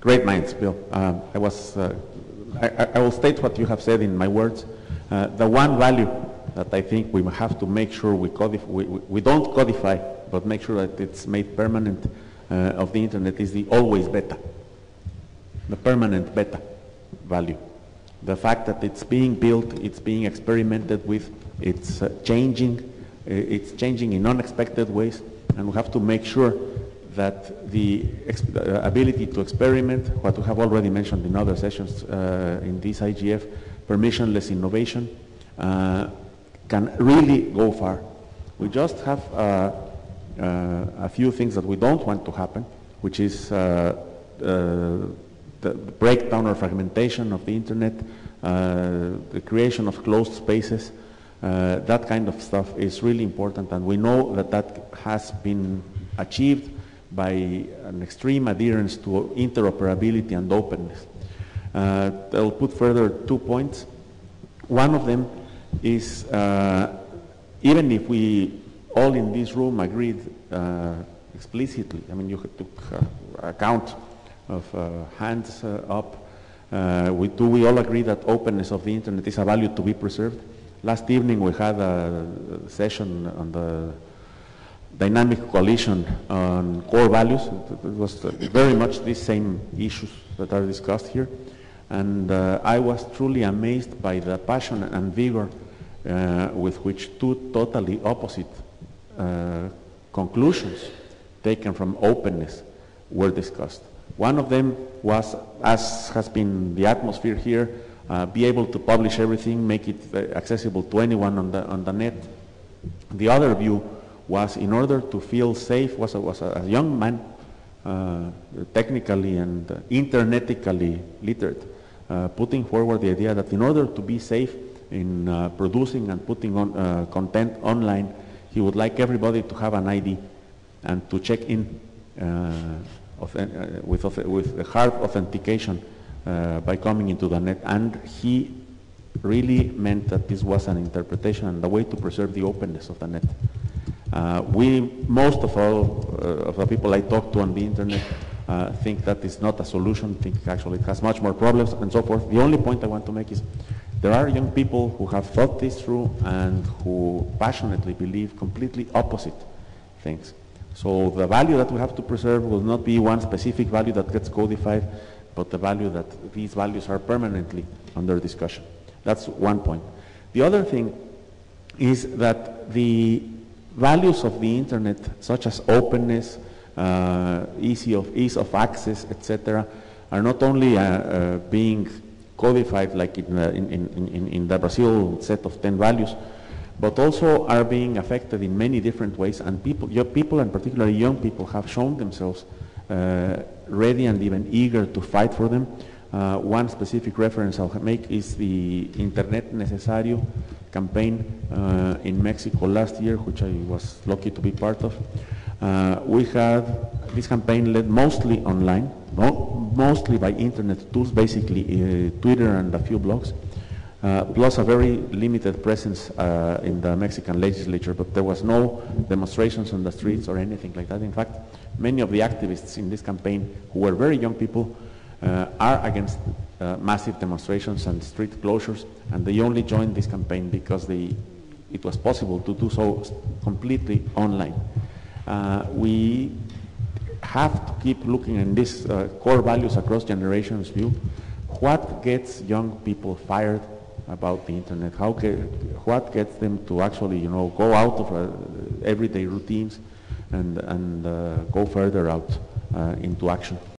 great minds, Bill. Um, I was, uh, I, I will state what you have said in my words. Uh, the one value that I think we have to make sure we, we, we don't codify, but make sure that it's made permanent uh, of the internet is the always beta, the permanent beta value. The fact that it's being built, it's being experimented with, it's uh, changing, uh, it's changing in unexpected ways, and we have to make sure that the uh, ability to experiment, what we have already mentioned in other sessions uh, in this IGF, permissionless innovation, uh, can really go far. We just have uh, uh, a few things that we don't want to happen, which is uh, the breakdown or fragmentation of the internet, the creation of closed spaces, that kind of stuff is really important, and we know that that has been achieved by an extreme adherence to interoperability and openness. Uh, I'll put further two points. One of them is uh, even if we all in this room agreed uh, explicitly, I mean, you took uh, account of uh, hands uh, up, we, do we all agree that openness of the internet is a value to be preserved? Last evening we had a session on the dynamic coalition on core values. It was very much the same issues that are discussed here. And uh, I was truly amazed by the passion and vigor uh, with which two totally opposite uh, conclusions taken from openness were discussed. One of them was, as has been the atmosphere here, uh, be able to publish everything, make it uh, accessible to anyone on the, on the net. The other view was in order to feel safe, was a, was a, young man, uh, technically and uh, internetically literate, uh, putting forward the idea that in order to be safe in uh, producing and putting on uh, content online, he would like everybody to have an ID and to check in uh, with, with hard authentication by coming into the net. And he really meant that this was an interpretation and a way to preserve the openness of the net. Uh, we, most of all uh, of the people I talk to on the internet uh, think that is not a solution, think actually it has much more problems and so forth. The only point I want to make is there are young people who have thought this through and who passionately believe completely opposite things. So the value that we have to preserve will not be one specific value that gets codified, but the value that these values are permanently under discussion. That's one point. The other thing is that the values of the internet, such as openness, uh, easy of, ease of access, etc., are not only uh, uh, being codified like in, uh, in, in, in, the Brazil set of 10 values, but also are being affected in many different ways, and people, people and particularly young people have shown themselves uh, ready and even eager to fight for them. Uh, one specific reference I'll make is the Internet Necesario campaign uh, in Mexico last year, which I was lucky to be part of. Uh, we had this campaign led mostly online, mostly by internet tools, basically uh, Twitter and a few blogs, uh, plus a very limited presence uh, in the Mexican legislature, but there was no demonstrations on the streets or anything like that. In fact, many of the activists in this campaign, who were very young people, are against uh, massive demonstrations and street closures, and they only joined this campaign because they, it was possible to do so completely online. Uh, we have to keep looking in these uh, core values across generations view. What gets young people fired about the internet? How what gets them to actually, you know, go out of uh, everyday routines and, and uh, go further out into action?